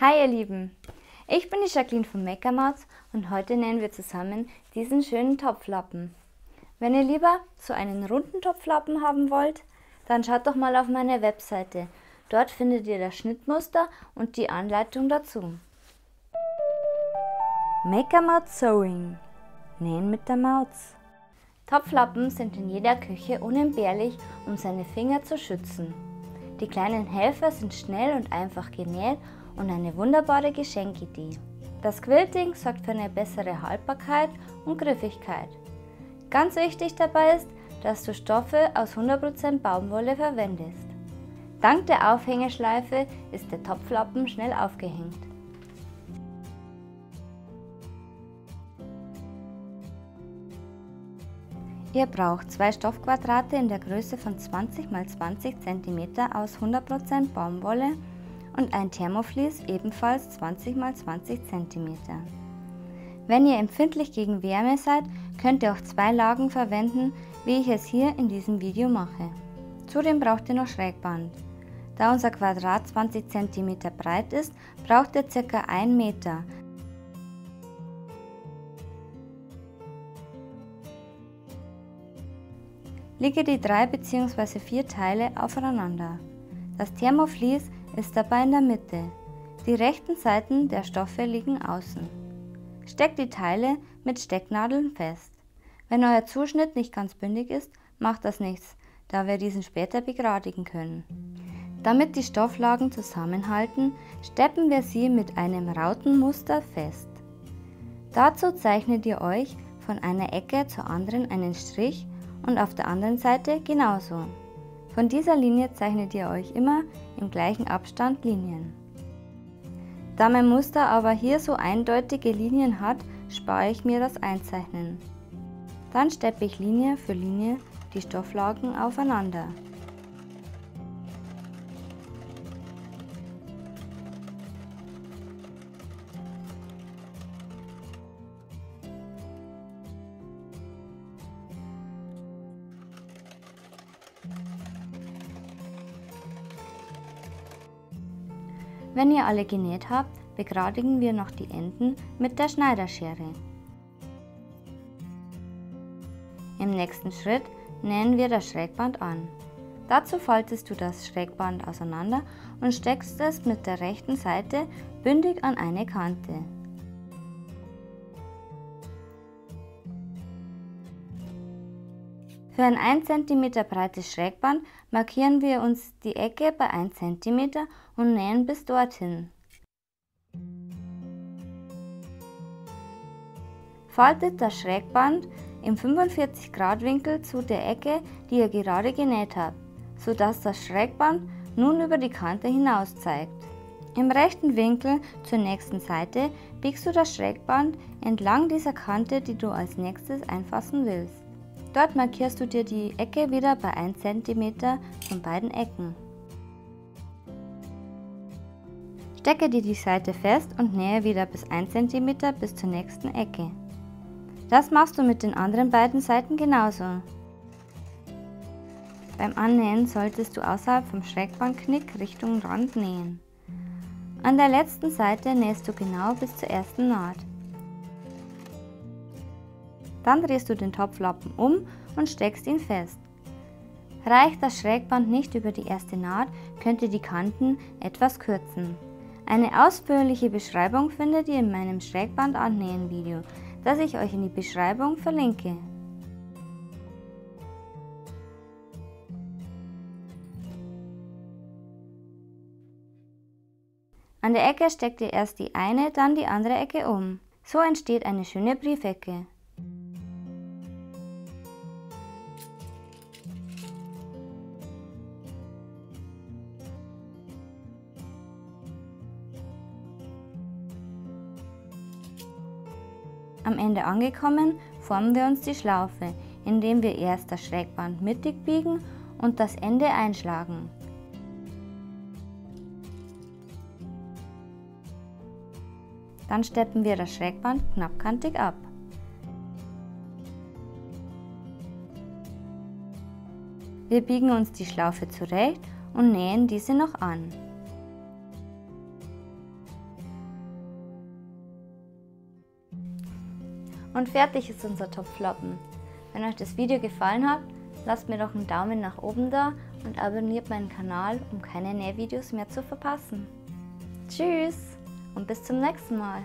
Hi ihr Lieben, ich bin die Jacqueline von Meckermaus und heute nähen wir zusammen diesen schönen Topflappen. Wenn ihr lieber so einen runden Topflappen haben wollt, dann schaut doch mal auf meine Webseite. Dort findet ihr das Schnittmuster und die Anleitung dazu. Makermaus Sewing Nähen mit der Maus Topflappen sind in jeder Küche unentbehrlich, um seine Finger zu schützen. Die kleinen Helfer sind schnell und einfach genäht und eine wunderbare Geschenkidee. Das Quilting sorgt für eine bessere Haltbarkeit und Griffigkeit. Ganz wichtig dabei ist, dass du Stoffe aus 100% Baumwolle verwendest. Dank der Aufhängeschleife ist der Topflappen schnell aufgehängt. Ihr braucht zwei Stoffquadrate in der Größe von 20 x 20 cm aus 100% Baumwolle und ein Thermoflies ebenfalls 20 x 20 cm. Wenn ihr empfindlich gegen Wärme seid, könnt ihr auch zwei Lagen verwenden, wie ich es hier in diesem Video mache. Zudem braucht ihr noch Schrägband. Da unser Quadrat 20 cm breit ist, braucht ihr ca. 1 Meter. Lege die drei bzw. vier Teile aufeinander. Das Thermoflies ist dabei in der Mitte. Die rechten Seiten der Stoffe liegen außen. Steckt die Teile mit Stecknadeln fest. Wenn euer Zuschnitt nicht ganz bündig ist, macht das nichts, da wir diesen später begradigen können. Damit die Stofflagen zusammenhalten, steppen wir sie mit einem Rautenmuster fest. Dazu zeichnet ihr euch von einer Ecke zur anderen einen Strich und auf der anderen Seite genauso. Von dieser Linie zeichnet ihr euch immer im gleichen Abstand Linien. Da mein Muster aber hier so eindeutige Linien hat, spare ich mir das Einzeichnen. Dann steppe ich Linie für Linie die Stofflagen aufeinander. Wenn ihr alle genäht habt, begradigen wir noch die Enden mit der Schneiderschere. Im nächsten Schritt nähen wir das Schrägband an. Dazu faltest du das Schrägband auseinander und steckst es mit der rechten Seite bündig an eine Kante. Für ein 1 cm breites Schrägband markieren wir uns die Ecke bei 1 cm und nähen bis dorthin. Faltet das Schrägband im 45 Grad Winkel zu der Ecke, die ihr gerade genäht habt, sodass das Schrägband nun über die Kante hinaus zeigt. Im rechten Winkel zur nächsten Seite biegst du das Schrägband entlang dieser Kante, die du als nächstes einfassen willst. Dort markierst du dir die Ecke wieder bei 1 cm von beiden Ecken. Stecke dir die Seite fest und nähe wieder bis 1 cm bis zur nächsten Ecke. Das machst du mit den anderen beiden Seiten genauso. Beim Annähen solltest du außerhalb vom Schrägbandknick Richtung Rand nähen. An der letzten Seite nähst du genau bis zur ersten Naht. Dann drehst du den Topflappen um und steckst ihn fest. Reicht das Schrägband nicht über die erste Naht, könnt ihr die Kanten etwas kürzen. Eine ausführliche Beschreibung findet ihr in meinem Schrägband annähen Video, das ich euch in die Beschreibung verlinke. An der Ecke steckt ihr erst die eine, dann die andere Ecke um. So entsteht eine schöne Briefecke. Am Ende angekommen, formen wir uns die Schlaufe, indem wir erst das Schrägband mittig biegen und das Ende einschlagen. Dann steppen wir das Schrägband knappkantig ab. Wir biegen uns die Schlaufe zurecht und nähen diese noch an. Und fertig ist unser Topflappen. Wenn euch das Video gefallen hat, lasst mir doch einen Daumen nach oben da und abonniert meinen Kanal, um keine Nähvideos mehr zu verpassen. Tschüss und bis zum nächsten Mal.